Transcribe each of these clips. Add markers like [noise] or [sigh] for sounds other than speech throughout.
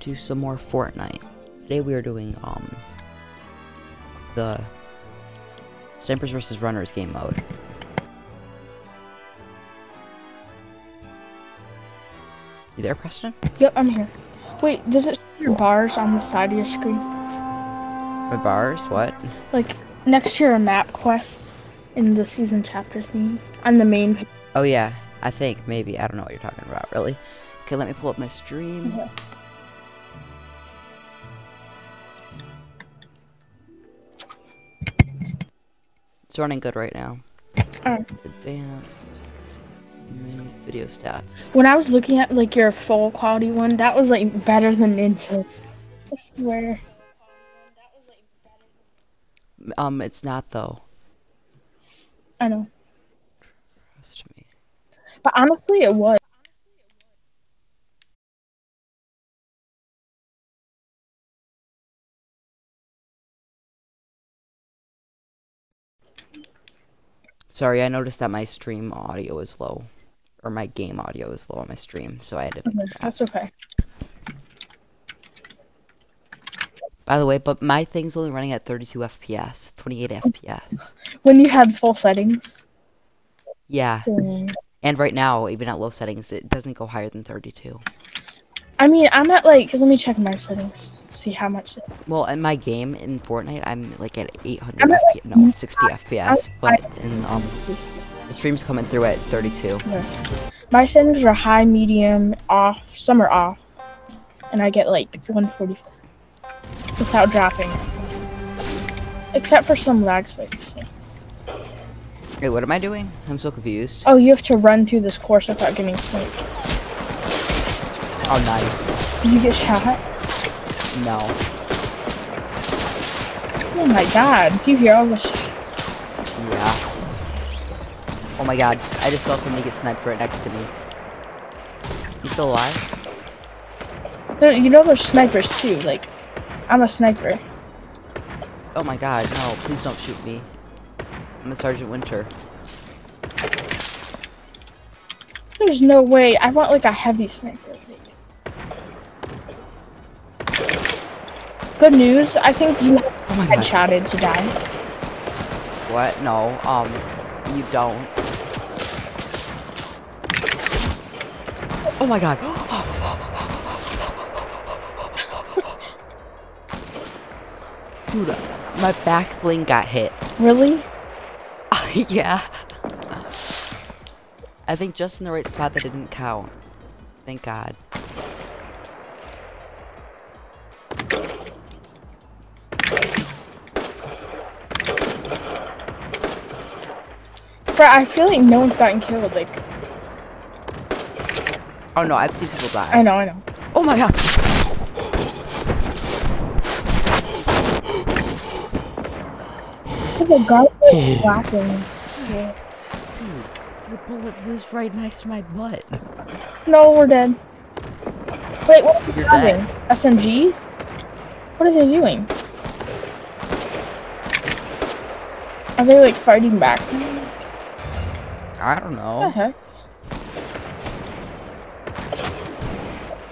do some more Fortnite. Today we are doing um the Snipers versus Runners game mode. You there, Preston? Yep, I'm here. Wait, does it show your bars on the side of your screen? My bars? What? Like next to your map quest in the season chapter theme on the main. Oh yeah, I think maybe. I don't know what you're talking about, really. Okay, let me pull up my stream. Okay. It's running good right now. Alright. Advanced video stats. When I was looking at like your full quality one, that was like better than Ninja's. I swear. Um, it's not though. I know, Trust me. but honestly, it was. Sorry, I noticed that my stream audio is low, or my game audio is low on my stream, so I had to fix Okay, that. that's okay. By the way, but my thing's only running at 32 FPS, 28 FPS. When you had full settings. Yeah, Mm. and right now, even at low settings, it doesn't go higher than 32. I mean, I'm at like. Let me check my settings. See how much. Well, in my game in Fortnite, I'm like at 800 I'm at, FPS, no, 60 FPS, but in um, the stream's coming through at 32. My settings are high, medium, off. Some are off, and I get like 144 without dropping. Except for some lag spikes. Wait, what am I doing? I'm so confused. Oh, you have to run through this course without getting sniped. Oh, nice. Did you get shot? No. Oh my god, do you hear all the shots? Yeah. Oh my god, I just saw somebody get sniped right next to me. You still alive? There, you know there's snipers too, like, I'm a sniper. Oh my god, no, please don't shoot me. I'm a Sergeant Winter. There's no way, I want like a heavy sniper. Good news, I think you Oh headshotted to die. What? No, um, you don't. Oh my god. [gasps] Dude, my back bling got hit. Really? [laughs] yeah. I think just in the right spot that didn't count. Thank God. Bro, I feel like no one's gotten killed, like, Oh no, I've seen people die. I know, I know. Oh my god! My god, they're laughing. Yeah. Dude, your bullet was right next to my butt. No, we're dead. Wait, what are they having? SMG? What are they doing? Are they like fighting back? I don't know. heck?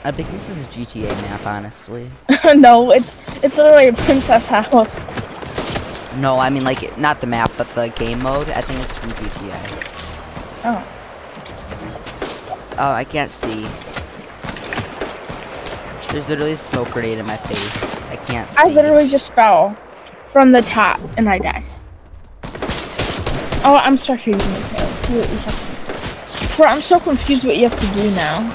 I think this is a GTA map, honestly. [laughs] no, it's it's literally a princess house. No, I mean like not the map, but the game mode. I think it's from GTA. Oh. Oh, I can't see. There's literally a smoke grenade in my face. I can't see. I literally just fell from the top and I died. Oh, I'm spectating it. See what we have. Bro, I'm so confused what you have to do now.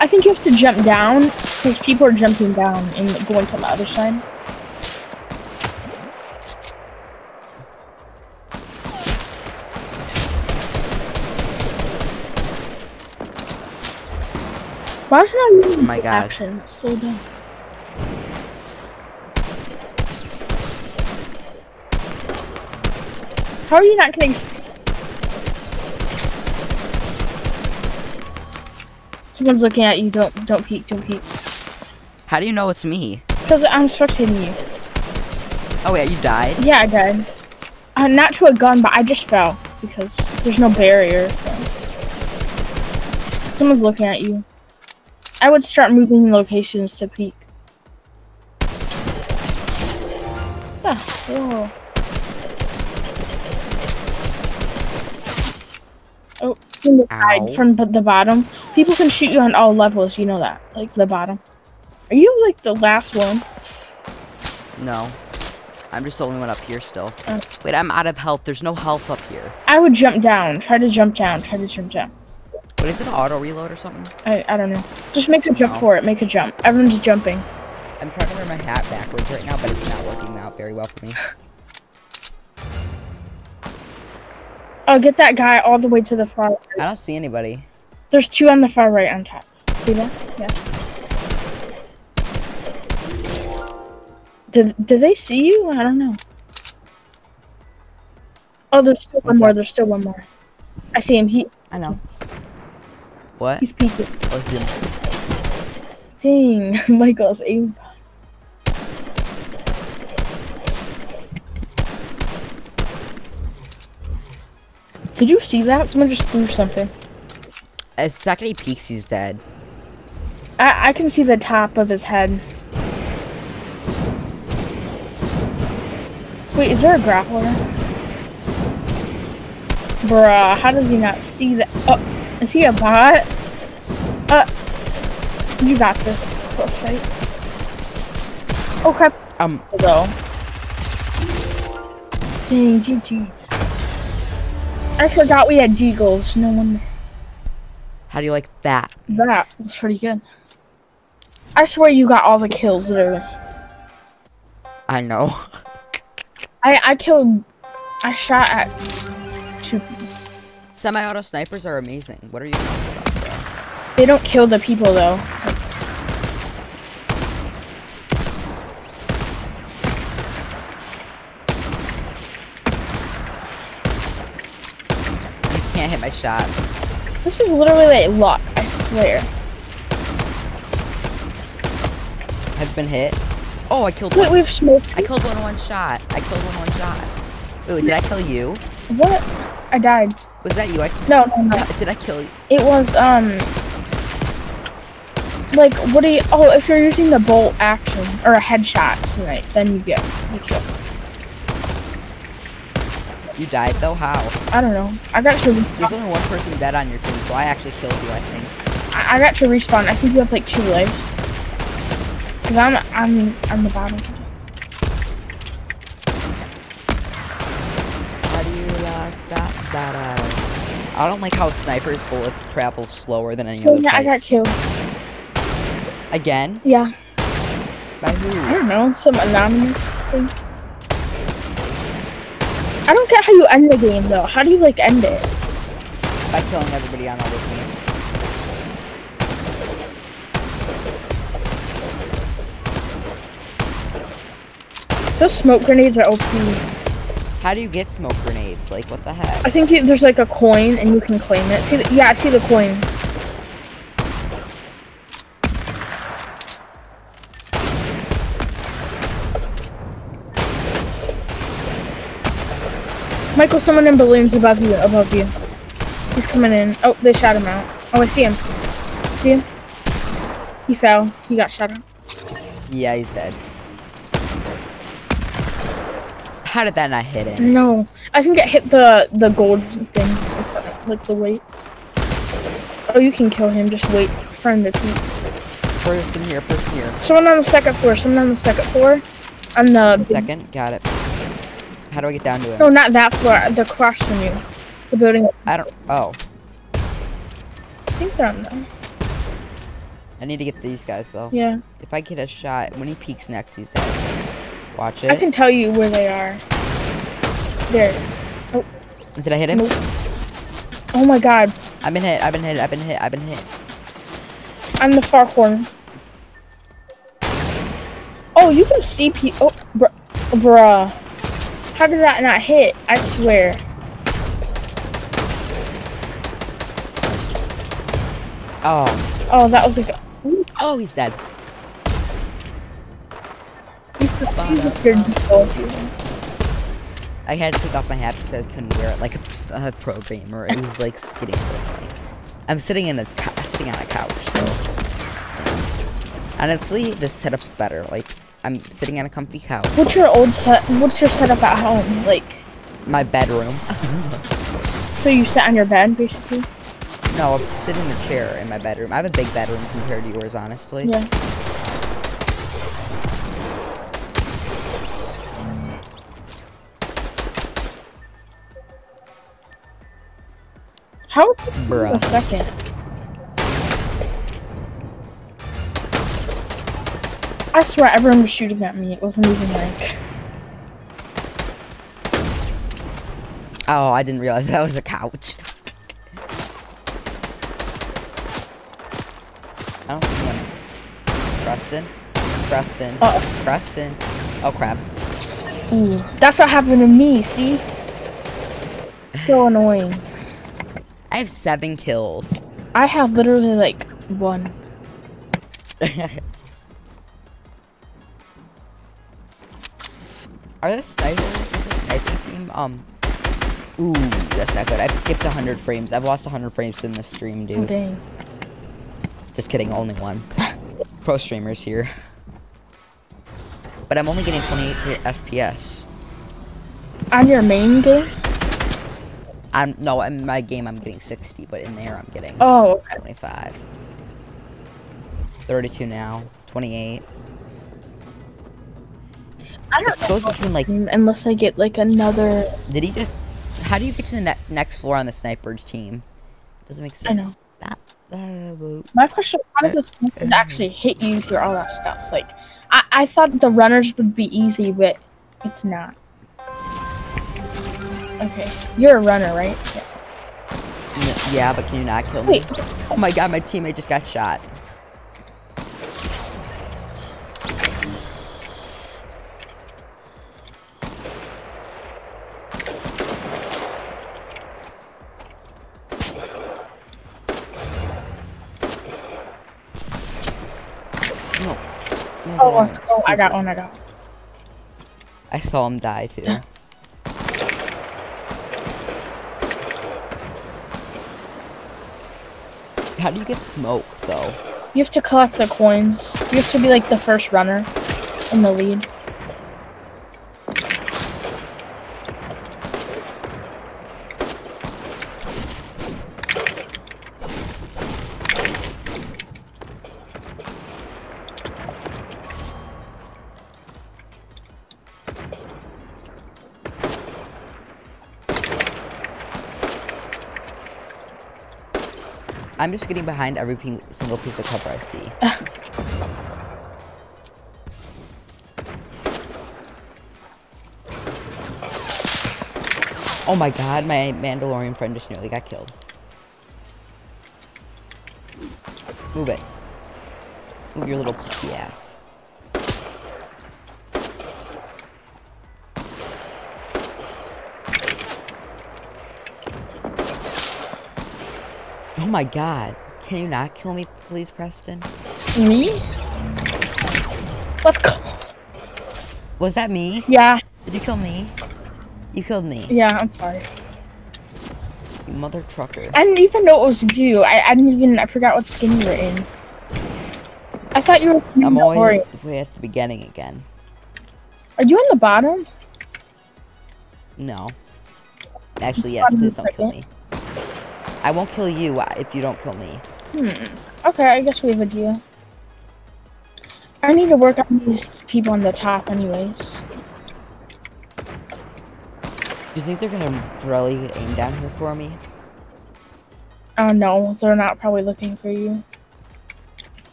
I think you have to jump down because people are jumping down and going to the other side. Why is it not using Oh my God. action? It's so dumb. How are you not getting? Someone's looking at you. Don't don't peek. Don't peek. How do you know it's me? Because I'm spectating you. Oh yeah, you died. Yeah, I died. Uh, not to a gun, but I just fell because there's no barrier. So. Someone's looking at you. I would start moving locations to peek. Ah, whoa. Oh from the Ow. side, from the bottom. People can shoot you on all levels. You know that, like the bottom. Are you like the last one? No. I'm just the only one up here still. Oh. Wait, I'm out of health. There's no health up here. I would jump down. Try to jump down. Try to jump down. But is it? Auto reload or something? I I don't know. Just make a jump No. for it. Make a jump. Everyone's jumping. I'm trying to wear my hat backwards right now, but it's not working out very well for me. [laughs] Oh, get that guy all the way to the far. I don't see anybody. There's two on the far right on top. See that? Yeah. Did, did they see you? I don't know. Oh, there's still one What's more. There's still one more. I see him. He I know. What? he's peeking. Oh. Dang, [laughs] Michael's aim. Did you see that? Someone just threw something. He peeks, he's dead. I I can see the top of his head. Wait, is there a grappler? Bruh, how does he not see that? Oh, is he a bot? Uh, you got this. Close fight. Oh crap! Um, Go. Dang, GG's. I forgot we had Deagles. No wonder. how do you like that? That was pretty good. I swear you got all the kills, literally. I know. I I killed. I shot at two. Semi-auto snipers are amazing. What are you talking about? They don't kill the people though. Can't hit my shot. This is literally like luck. I swear. Have been hit. Oh, I killed Wait, one. we've smoked. I killed one one shot. I killed one one shot. Wait, did I kill you? What? I died. Was that you? I No, no, no. did I kill you? It was um. Like, what do you? Oh, if you're using the bolt action or a headshot tonight, then you get the kill. You died though? How? I don't know. I got to. There's only one person dead on your team, so I actually killed you. I think. I I got to respawn. I think you have like two lives. Cause I'm I'm I'm the bottom. How do you like that? da, da, da? I don't like how snipers' bullets travel slower than any Oh other. yeah, I got killed. Again? Yeah, By I don't know, some anonymous thing. I don't get how you end the game though. How do you like end it? By killing everybody on our team. Those smoke grenades are OP. How do you get smoke grenades? Like, what the heck? I think you, there's like a coin and you can claim it. See, the, yeah, I see the coin. Michael, someone in balloons above you, above you. He's coming in. Oh, they shot him out. Oh, I see him. See him? He fell. He got shot out. Yeah, he's dead. How did that not hit him? No, I think it hit the the gold thing, like the weight. Oh, you can kill him. Just wait for him to peek. Person here, person here. Someone on the second floor. Someone on the second floor. On the Second, got it. How do I get down to it? no, not that floor. The across from you. The building. I don't. Oh, I think they're on there. I need to get these guys though. Yeah, If I get a shot, when he peeks next, he's dead. Watch it. I can tell you where they are. There. Oh. Did I hit him? Nope. Oh my god. I've been hit. I've been hit. I've been hit. I've been hit. I'm the far corner. Oh, you can see people. Oh, br- bruh. How did that not hit? I swear. Oh. Oh, that was like. Oh, he's dead. You could you could hear people. I had to take off my hat because I couldn't wear it like a, a programmer. It was like getting so annoying. I'm sitting in a sitting on a couch, so. know. Honestly, this setup's better. Like, I'm sitting on a comfy couch. What's your old set? What's your setup at home? Like, My bedroom. [laughs] so you sit on your bed, basically. no, I'm sitting in a chair in my bedroom. I have a big bedroom compared to yours, honestly. Yeah. How is this Bruh. a second? I swear everyone was shooting at me. It wasn't even like. Oh, I didn't realize that was a couch. I don't see him. Preston? Preston? Uh Preston? Oh crap. Ooh, that's what happened to me. See, so annoying. I have seven kills. I have literally like one. [laughs] Are the sniper is the sniping team? Um. Ooh, that's not good. I've skipped 100 frames. I've lost 100 frames in this stream, dude. Oh dang. Just kidding, only one. Pro streamers here. But I'm only getting 28 FPS. On your main game? I'm no, in my game I'm getting 60, but in there I'm getting Oh, okay. 25. 32 now. 28. I don't It goes between like. unless I get like another. Did he just? How do you get to the ne- next floor on the sniper's team? Doesn't make sense. I know. That, uh, well, My question: How does this weapon actually hit you through all that stuff? Like, I I thought the runners would be easy, but it's not. Okay, you're a runner, right? Yeah. n- yeah, but can you not kill me? Oh my god, my teammate just got shot. No. Man, oh, they're let's go. I got one. I got. One. I saw him die too. Yeah. How do you get smoke though? You have to collect the coins. You have to be like the first runner in the lead. I'm just getting behind every single piece of cover I see. [laughs] oh my god, my Mandalorian friend just nearly got killed. Move it. Move your little pussy ass. My god. Can you not kill me, please, Preston? Me? Let's go. Was that me? Yeah, Did you kill me? You killed me, yeah. I'm sorry. you mother trucker. I didn't even know it was you. I, I didn't even. I forgot what skin you were in. I thought you were. I'm always Mandalorian. at the- way at the beginning again. Are you in the bottom? No. Actually, yes, please don't kill me. I won't kill you uh, if you don't kill me. Hmm. Okay, I guess we have a deal. I need to work on these people on the top, anyways. Do you think they're gonna really aim down here for me? Oh no, they're not probably looking for you.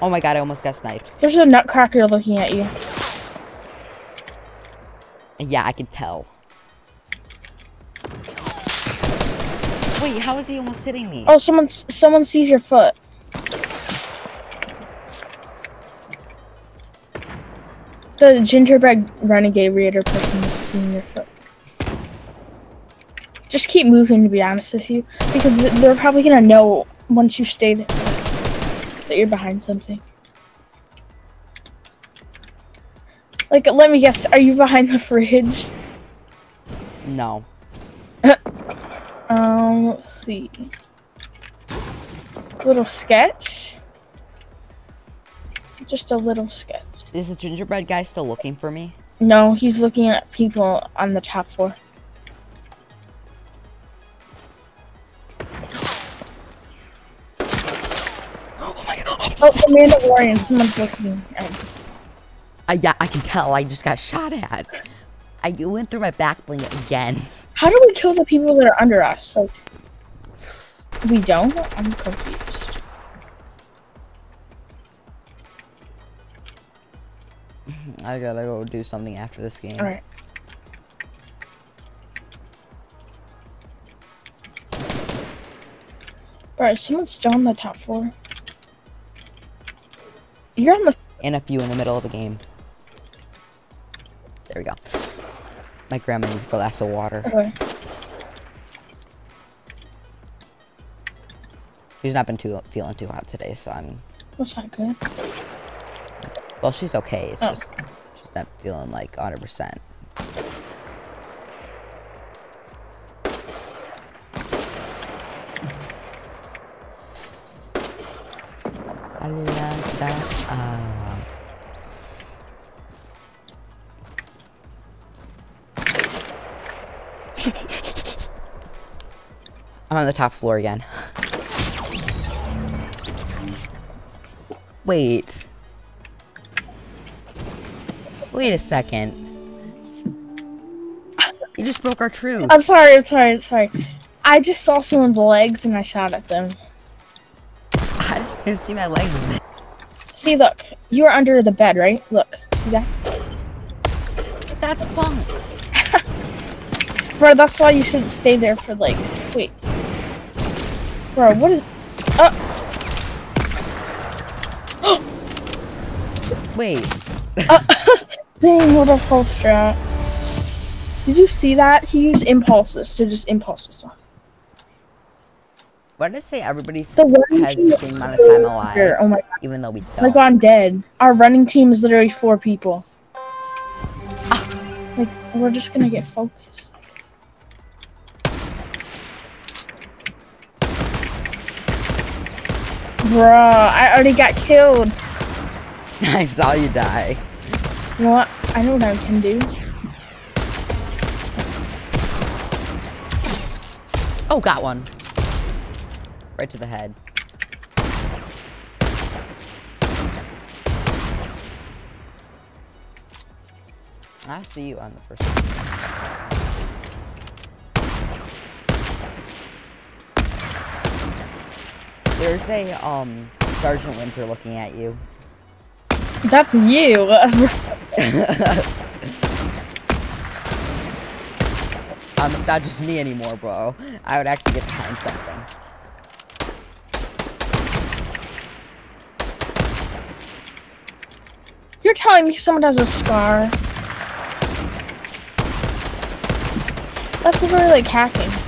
Oh my god, I almost got sniped. There's a nutcracker looking at you. Yeah, I can tell. Wait, how is he almost hitting me? Oh, someone someone sees your foot. The gingerbread renegade raider person is seeing your foot. Just keep moving, to be honest with you, because they're probably gonna know once you stay there that you're behind something. Like, let me guess, are you behind the fridge? No. Um, let's see. Little sketch. Just a little sketch. Is the gingerbread guy still looking for me? No, he's looking at people on the top floor. Oh my god! Oh, the Mandalorian. Someone's looking at him. I, yeah, I can tell. I just got shot at. I went through my back bling again. How do we kill the people that are under us? Like, we don't? I'm confused. I gotta go do something after this game. Alright. Alright, someone's still on the top floor. You're on the. And a few in the middle of the game. There we go. My grandma needs a glass of water. Okay. She's not been too feeling too hot today, so I'm. That's not good. Well, she's okay. It's Oh. just she's not feeling like 100. percent I'm on the top floor again. Wait. Wait a second. You just broke our truce. I'm sorry, I'm sorry, I'm sorry. I just saw someone's legs and I shot at them. [laughs] I didn't even see my legs. See, look. You're under the bed, right? Look. See that? That's fun. [laughs] Bro, that's why you shouldn't stay there for like. Bro, what is. Uh. [gasps] Wait. Uh, [laughs] dang, what a full strat. Did you see that? He used impulses to just impulse stuff. Why did I say everybody The has the same amount of time alive. Oh my god. even though we don't? gone dead. Our running team is literally four people. Ah. Like, we're just gonna get focused. Bruh, I already got killed. [laughs] I saw you die. You know what? I know what I can do. Oh, got one. Right to the head. I see you on the first one. There's a um Sergeant Winter looking at you. That's you. [laughs] Um, it's not just me anymore, bro. I would actually get behind something. You're telling me someone has a scar? That's really like hacking.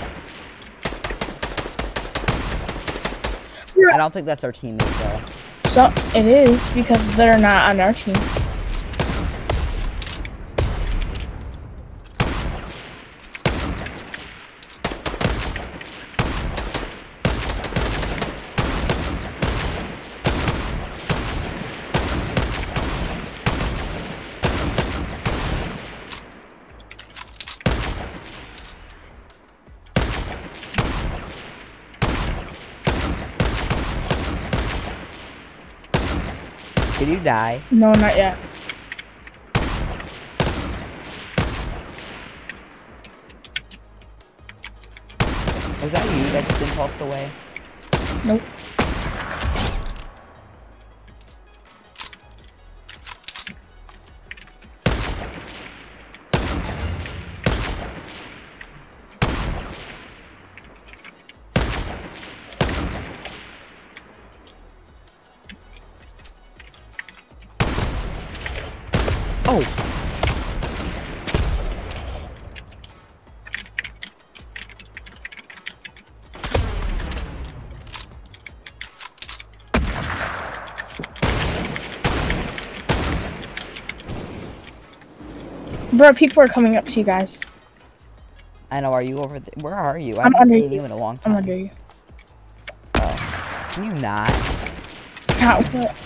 I don't think that's our teammate, though. So it is because they're not on our team. Die? No, not yet. Was that you that just impulsed away? Nope. Bro, people are coming up to you guys. I know, are you over there? Where are you? I I'm haven't under seen you. you in a long time. I'm under you. Can you not? Not what?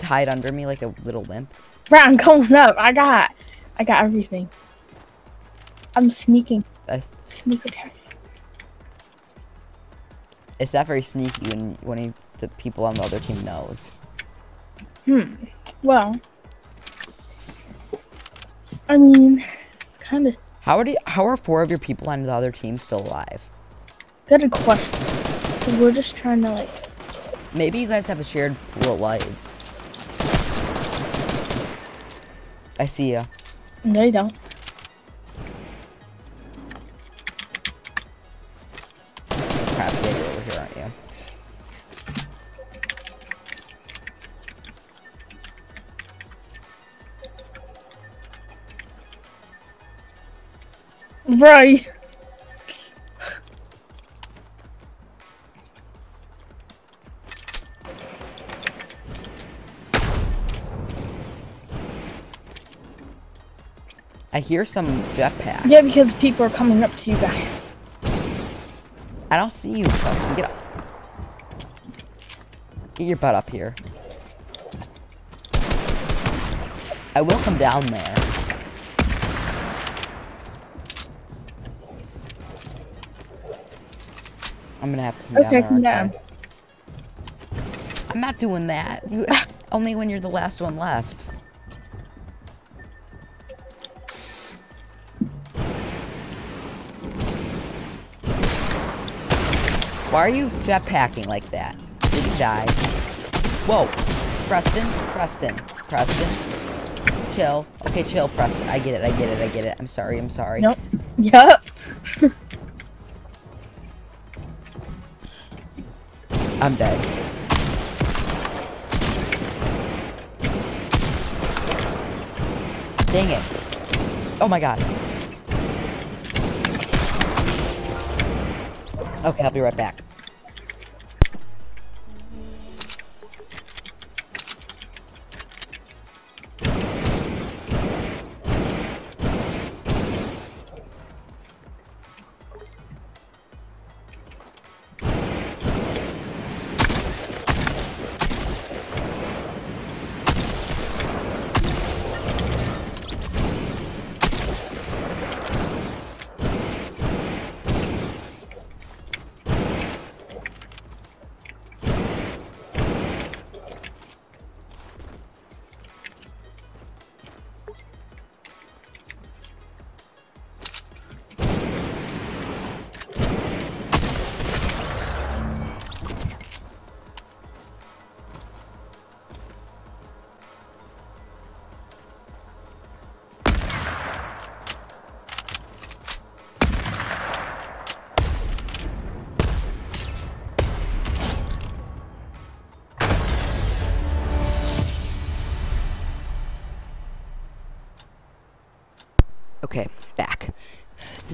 hide under me like a little limp? Bro, I'm going up. I got, I got everything. I'm sneaking, That's, sneak attack. it's not very sneaky when when he, the people on the other team knows. Hmm. Well, I mean, it's kind of How are the, how are four of your people on the other team still alive? good question. We're just trying to like. Maybe you guys have a shared pool of lives. I see ya. No, you don't. Right. I hear some jetpack. Yeah, because people are coming up to you guys. I don't see you, Preston. Get up. Get your butt up here. I will come down there. I'm gonna have to come Okay, down come there. down. okay? I'm not doing that. You, [laughs] only when you're the last one left. Why are you jetpacking like that? Did you die? Whoa. Preston, Preston, Preston. Chill. Okay, chill, Preston. I get it, I get it, I get it. I'm sorry, I'm sorry. Nope. [laughs] Yup. I'm dead. Dang it. Oh my god. Okay, I'll be right back.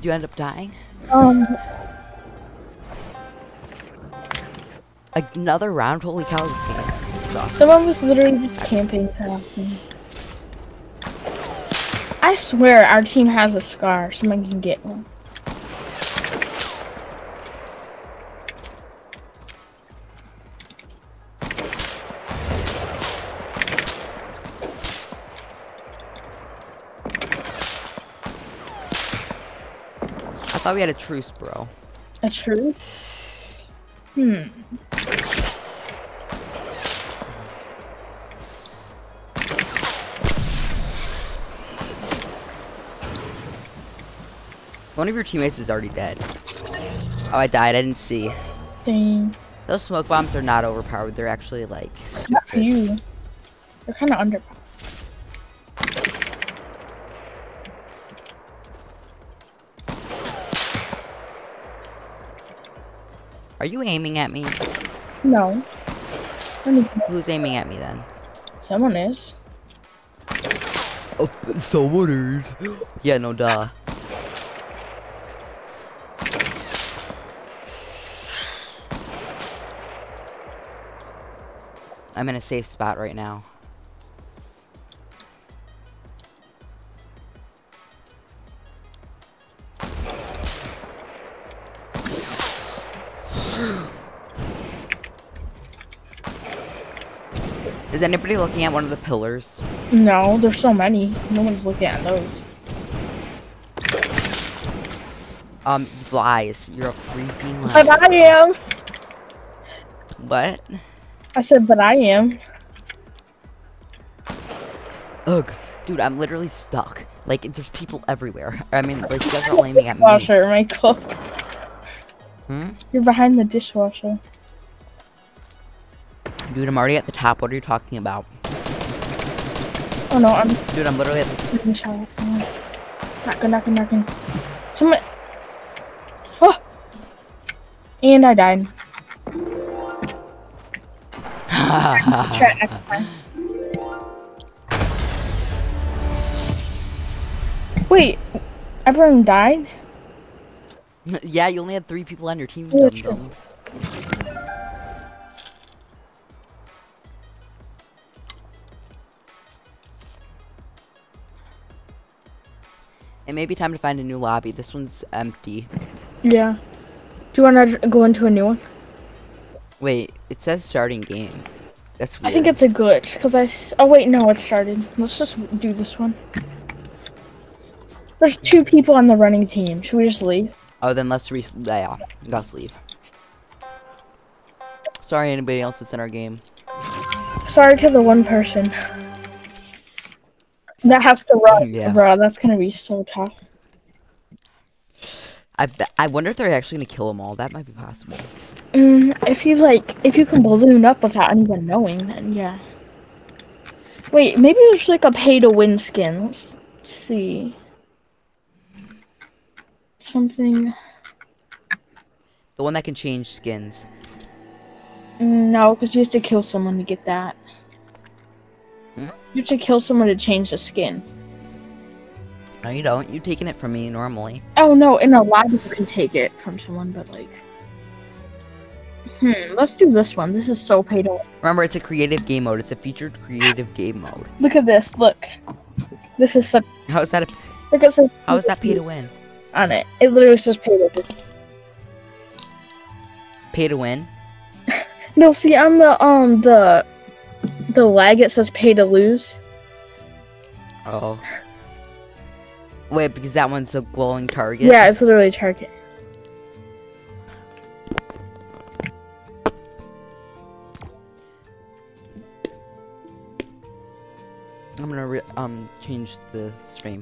Did you end up dying? Um. Another round? Holy cow, this game sucks. Someone was literally just camping past me. I swear our team has a scar. Someone can get one. Thought we had a truce, bro. A truce? Hmm. One of your teammates is already dead. Oh, I died. I didn't see. Dang. Those smoke bombs are not overpowered. They're actually like Not for you. They're kind of under. Are you aiming at me? No. Who's aiming at me then? someone is. Oh, someone is. Yeah, no duh. I'm in a safe spot right now. Is anybody looking at one of the pillars? No, there's so many. No one's looking at those. Um, lies. You're a freaking But. I am. What? I said, but I am. Ugh. Dude, I'm literally stuck. Like, there's people everywhere. I mean, like, you guys are [laughs] all aiming at me. Dishwasher, Michael. Hmm? You're behind the dishwasher. Dude, I'm already at the top. What are you talking about? Oh no, I'm Dude, I'm literally at the taking a shower. Oh. Knocking, knocking, knocking. Someone. Oh! And I died. Try next time. Wait, everyone died? [laughs] yeah, you only had three people on your team, oh, Yeah, It may be time to find a new lobby. This one's empty. Yeah. Do you want to go into a new one? Wait, it says starting game. That's weird. I think it's a glitch because I. s- Oh wait, no, it started. Let's just do this one. There's two people on the running team. Should we just leave? Oh, then let's re- yeah, let's leave. Sorry, anybody else that's in our game. Sorry to the one person that has to run, [laughs] Yeah. bro. That's gonna be so tough. I I wonder if they're actually gonna kill them all. That might be possible. Mm, if you like, if you can balloon up without anyone knowing, then yeah. Wait, maybe there's like a pay to win skin. Let's see. Something. The one that can change skins. No, because you have to kill someone to get that. You have to kill someone to change the skin. No, you don't. You taking it from me normally. Oh no, in a lot of you can take it from someone, but like. Hmm, let's do this one. This is so pay to win. Remember, it's a creative game mode. It's a featured creative game mode. Look at this. Look. This is such. How is that? A, Look at this. how is that pay to win? on it. It literally says pay to win. Pay to win. [laughs] No, see on the um the the leg it says pay to lose. Oh. Wait, because that one's a glowing target. Yeah, it's literally target. I'm gonna re- um change the stream.